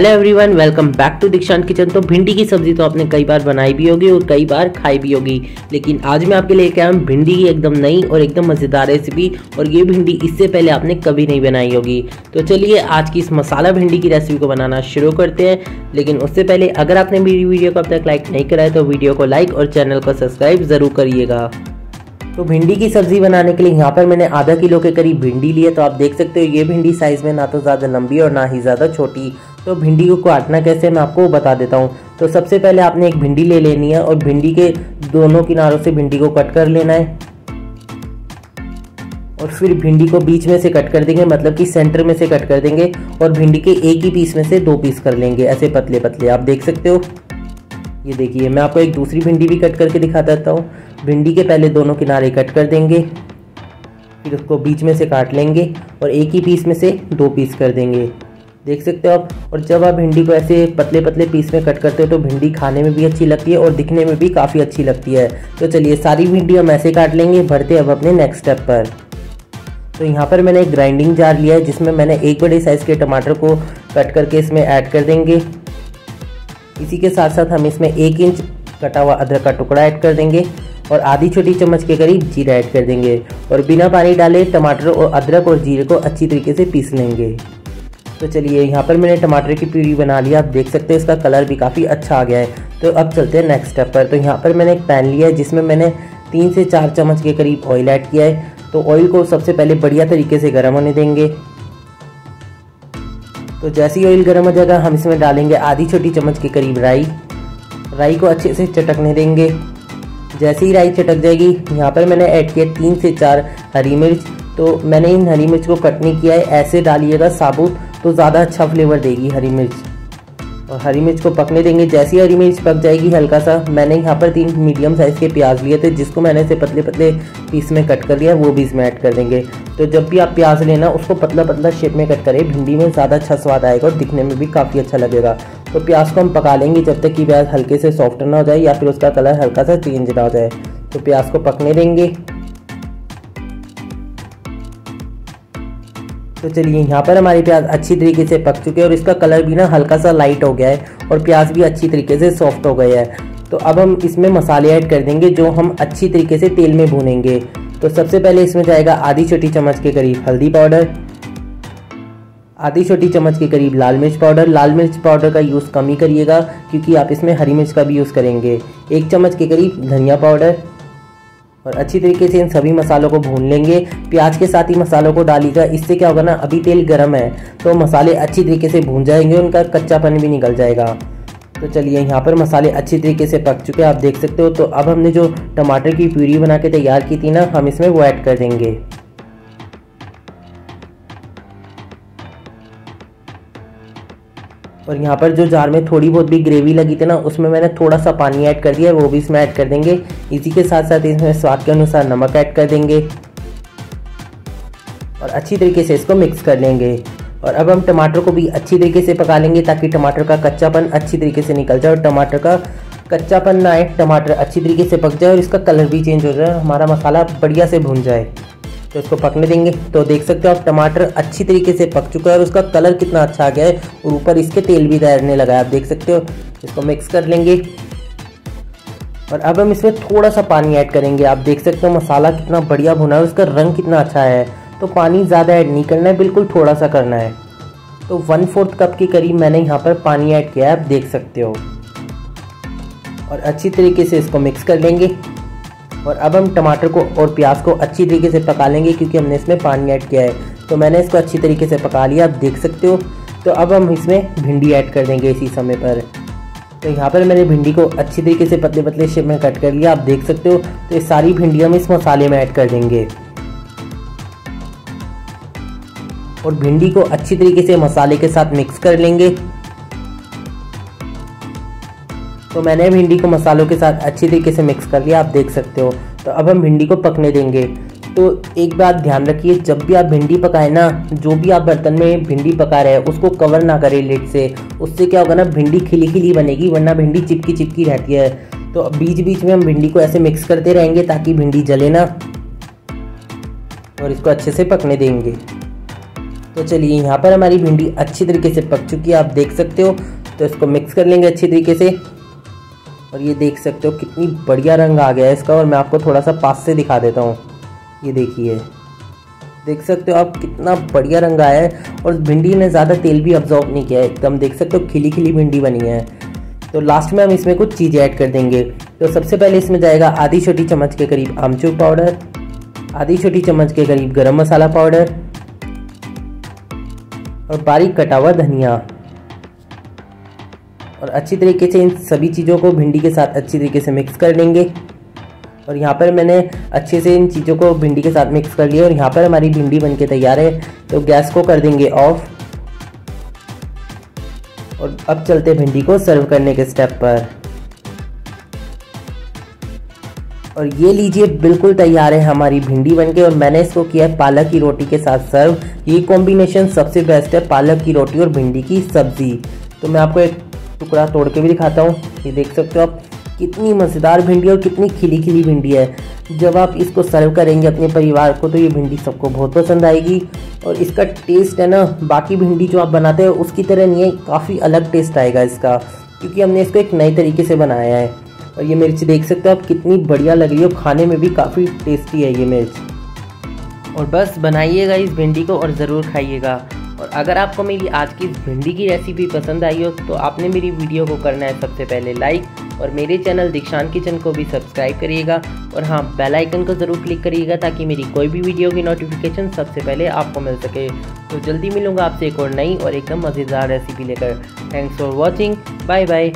Hello everyone welcome back to Dikshant kitchen तो भिंडी की सब्ज़ी तो आपने कई बार बनाई भी होगी और कई बार खाई भी होगी। लेकिन आज मैं आपके लिए आया हूँ भिंडी की एकदम नई और एकदम मज़ेदार रेसिपी और ये भिंडी इससे पहले आपने कभी नहीं बनाई होगी। तो चलिए आज की इस मसाला भिंडी की रेसिपी को बनाना शुरू करते हैं। लेकिन उससे पहले अगर आपने मेरी वीडियो को अब तक लाइक नहीं कराया तो वीडियो को लाइक और चैनल को सब्सक्राइब ज़रूर करिएगा। तो भिंडी की सब्ज़ी बनाने के लिए यहाँ पर मैंने आधा किलो के करीब भिंडी ली है तो आप देख सकते हो ये भिंडी साइज़ में ना तो ज़्यादा लंबी और ना ही ज़्यादा छोटी। तो भिंडी को काटना कैसे मैं आपको बता देता हूँ। तो सबसे पहले आपने एक भिंडी ले लेनी है और भिंडी के दोनों किनारों से भिंडी को कट कर लेना है। और फिर भिंडी को बीच में से कट कर देंगे मतलब कि सेंटर में से कट कर देंगे और भिंडी के एक ही पीस में से दो पीस कर लेंगे, ऐसे पतले पतले आप देख सकते हो। ये देखिए, मैं आपको एक दूसरी भिंडी भी कट करके दिखा देता हूँ। भिंडी के पहले दोनों किनारे कट कर देंगे। फिर उसको बीच में से काट लेंगे और एक ही पीस में से दो पीस कर देंगे। देख सकते हो आप? और जब आप भिंडी को ऐसे पतले पतले पीस में कट करते हो तो भिंडी खाने में भी अच्छी लगती है और दिखने में भी काफ़ी अच्छी लगती है। तो चलिए, सारी भिंडी हम ऐसे काट लेंगे, भरते अब अपने नेक्स्ट स्टेप पर। तो यहाँ पर मैंने एक ग्राइंडिंग जार लिया है, जिसमें मैंने एक बड़े साइज़ के टमाटर को कट करके इसमें ऐड कर देंगे। इसी के साथ साथ हम इसमें एक इंच कटा हुआ अदरक का टुकड़ा ऐड कर देंगे। और आधी छोटी चम्मच के करीब जीरा ऐड कर देंगे और बिना पानी डाले टमाटर और अदरक और जीरे को अच्छी तरीके से पीस लेंगे। तो चलिए, यहाँ पर मैंने टमाटर की प्यूरी बना लिया आप देख सकते हैं, इसका कलर भी काफ़ी अच्छा आ गया है। तो अब चलते हैं नेक्स्ट स्टेप पर। तो यहाँ पर मैंने एक पैन लिया है, जिसमें मैंने तीन से चार चम्मच के करीब ऑयल ऐड किया है। तो ऑयल को सबसे पहले बढ़िया तरीके से गर्म होने देंगे। तो जैसे ही ऑयल गर्म हो जाएगा, हम इसमें डालेंगे आधी छोटी चम्मच के करीब राई। राई को अच्छे से चटकने देंगे। जैसे ही राई चटक जाएगी। यहाँ पर मैंने ऐड किया तीन से चार हरी मिर्च। तो मैंने इन हरी मिर्च को कट नहीं किया है। ऐसे डालिएगा साबुत तो ज़्यादा अच्छा फ्लेवर देगी हरी मिर्च। और हरी मिर्च को पकने देंगे। जैसे ही हरी मिर्च पक जाएगी हल्का सा, मैंने यहाँ पर तीन मीडियम साइज़ के प्याज लिए थे, जिसको मैंने से पतले पतले पीस में कट कर लिया वो भी इसमें ऐड कर देंगे। तो जब भी आप प्याज लेना, उसको पतला पतला शेप में कट करें, भिंडी में ज़्यादा अच्छा स्वाद आएगा और दिखने में भी काफ़ी अच्छा लगेगा। तो प्याज को हम पका लेंगे जब तक कि प्याज हल्के से सॉफ्ट ना हो जाए या फिर उसका कलर हल्का सा चेंज ना हो जाए। तो प्याज को पकने देंगे। तो चलिए, यहाँ पर हमारी प्याज अच्छी तरीके से पक चुके हैं और इसका कलर भी ना हल्का सा लाइट हो गया है और प्याज भी अच्छी तरीके से सॉफ्ट हो गया है। तो अब हम इसमें मसाले ऐड कर देंगे जो हम अच्छी तरीके से तेल में भूनेंगे। तो सबसे पहले इसमें जाएगा आधी छोटी चम्मच के करीब हल्दी पाउडर। आधी छोटी चम्मच के करीब लाल मिर्च पाउडर। लाल मिर्च पाउडर का यूज़ कम ही करिएगा, क्योंकि आप इसमें हरी मिर्च का भी यूज़ करेंगे। एक चम्मच के करीब धनिया पाउडर। और अच्छी तरीके से इन सभी मसालों को भून लेंगे। प्याज के साथ ही मसालों को डालिएगा। इससे क्या होगा ना, अभी तेल गर्म है तो मसाले अच्छी तरीके से भून जाएँगे, उनका कच्चापन भी निकल जाएगा। तो चलिए, यहाँ पर मसाले अच्छी तरीके से पक चुके हैं, आप देख सकते हो। तो अब हमने जो टमाटर की प्यूरी बना के तैयार की थी ना, हम इसमें वो ऐड कर देंगे। और यहाँ पर जो जार में थोड़ी बहुत भी ग्रेवी लगी थी ना, उसमें मैंने थोड़ा सा पानी ऐड कर दिया, वो भी इसमें ऐड कर देंगे। इसी के साथ साथ इसमें स्वाद के अनुसार नमक ऐड कर देंगे। और अच्छी तरीके से इसको मिक्स कर लेंगे। और अब हम टमाटर को भी अच्छी तरीके से पका लेंगे, ताकि टमाटर का कच्चापन अच्छी तरीके से निकल जाए और टमाटर का कच्चापन ना आए, टमाटर अच्छी तरीके से पक जाए और इसका कलर भी चेंज हो जाए, हमारा मसाला बढ़िया से भून जाए। तो इसको पकने देंगे। तो देख सकते हो आप, टमाटर अच्छी तरीके से पक चुका है और उसका कलर कितना अच्छा आ गया है और ऊपर इसके तेल भी तैरने लगा है। आप देख सकते हो, इसको मिक्स कर लेंगे। और अब हम इसमें थोड़ा सा पानी ऐड करेंगे। आप देख सकते हो, मसाला कितना बढ़िया भुना है उसका रंग कितना अच्छा है। तो पानी ज़्यादा ऐड नहीं करना है, बिल्कुल थोड़ा सा करना है। तो वन फोर्थ कप के करीब मैंने यहाँ पर पानी ऐड किया है, आप देख सकते हो। और अच्छी तरीके से इसको मिक्स कर लेंगे। और अब हम टमाटर को और प्याज को अच्छी तरीके से पका लेंगे क्योंकि हमने इसमें पानी ऐड किया है। तो मैंने इसको अच्छी तरीके से पका लिया, आप देख सकते हो। तो अब हम इसमें भिंडी ऐड कर देंगे इसी समय पर। तो यहाँ पर मैंने भिंडी को अच्छी तरीके से पतले पतले शेप में कट कर लिया, आप देख सकते हो। तो ये सारी भिंडी हम इस मसाले में ऐड कर देंगे। और भिंडी को अच्छी तरीके से मसाले के साथ मिक्स कर लेंगे। तो मैंने भिंडी को मसालों के साथ अच्छी तरीके से मिक्स कर लिया, आप देख सकते हो। तो अब हम भिंडी को पकने देंगे। तो एक बात ध्यान रखिए, जब भी आप भिंडी पकाएँ ना, जो भी आप बर्तन में भिंडी पका रहे हैं, उसको कवर ना करें लेट से। उससे क्या होगा ना, भिंडी खिली खिली बनेगी, वरना भिंडी चिपकी चिपकी रहती है। तो बीच बीच में हम भिंडी को ऐसे मिक्स करते रहेंगे ताकि भिंडी जले ना। और इसको अच्छे से पकने देंगे। तो चलिए, यहाँ पर हमारी भिंडी अच्छी तरीके से पक चुकी है, आप देख सकते हो। तो इसको मिक्स कर लेंगे अच्छी तरीके से। और ये देख सकते हो कितनी बढ़िया रंग आ गया है इसका और मैं आपको थोड़ा सा पास से दिखा देता हूँ। ये देखिए। देख सकते हो आप कितना बढ़िया रंग आया है और भिंडी ने ज़्यादा तेल भी अब्जॉर्ब नहीं किया है। एकदम देख सकते हो खिली खिली भिंडी बनी है। तो लास्ट में हम इसमें कुछ चीज़ें ऐड कर देंगे। तो सबसे पहले इसमें जाएगा आधी छोटी चम्मच के करीब आमचूर पाउडर आधी छोटी चम्मच के करीब गरम मसाला पाउडर और बारीक कटा हुआ धनिया। और अच्छी तरीके से इन सभी चीज़ों को भिंडी के साथ अच्छी तरीके से मिक्स कर लेंगे। और यहाँ पर मैंने अच्छे से इन चीज़ों को भिंडी के साथ मिक्स कर लिया और यहाँ पर हमारी भिंडी बनके तैयार है। तो गैस को कर देंगे ऑफ़ और अब चलते भिंडी को सर्व करने के स्टेप पर। और ये लीजिए, बिल्कुल तैयार है हमारी भिंडी बनके और मैंने इसको किया है पालक की रोटी के साथ सर्व ये कॉम्बिनेशन सबसे बेस्ट है, पालक की रोटी और भिंडी की सब्ज़ी। तो मैं आपको एक टुकड़ा तोड़ के भी दिखाता हूँ। ये देख सकते हो आप, कितनी मज़ेदार भिंडी और कितनी खिली खिली भिंडी है। जब आप इसको सर्व करेंगे अपने परिवार को तो ये भिंडी सबको बहुत पसंद आएगी। और इसका टेस्ट है ना, बाकी भिंडी जो आप बनाते हैं, उसकी तरह नहीं है, काफ़ी अलग टेस्ट आएगा इसका। क्योंकि हमने इसको एक नए तरीके से बनाया है। और ये मिर्च देख सकते हो आप, कितनी बढ़िया लग रही है खाने में भी काफ़ी टेस्टी है ये मिर्च। और बस बनाइएगा इस भिंडी को और ज़रूर खाइएगा। और अगर आपको मेरी आज की भिंडी की रेसिपी पसंद आई हो तो आपने मेरी वीडियो को करना है सबसे पहले लाइक और मेरे चैनल दीक्षांत किचन को भी सब्सक्राइब करिएगा और हाँ बेल आइकन को ज़रूर क्लिक करिएगा ताकि मेरी कोई भी वीडियो की नोटिफिकेशन सबसे पहले आपको मिल सके। तो जल्दी मिलूँगा आपसे एक और नई और एकदम मज़ेदार रेसिपी लेकर। Thanks for watching bye bye